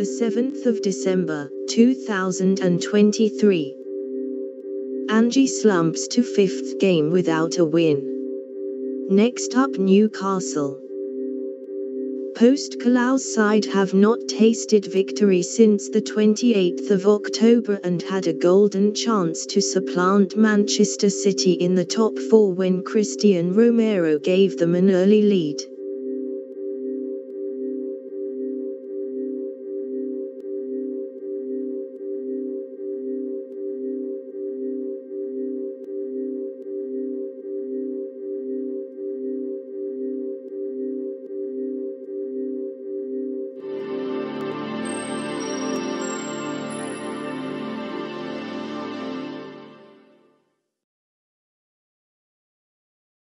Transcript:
the 7th of December, 2023. Ange slumps to fifth game without a win. Next up Newcastle. Postecoglou's side have not tasted victory since the 28th of October and had a golden chance to supplant Manchester City in the top four when Cristian Romero gave them an early lead.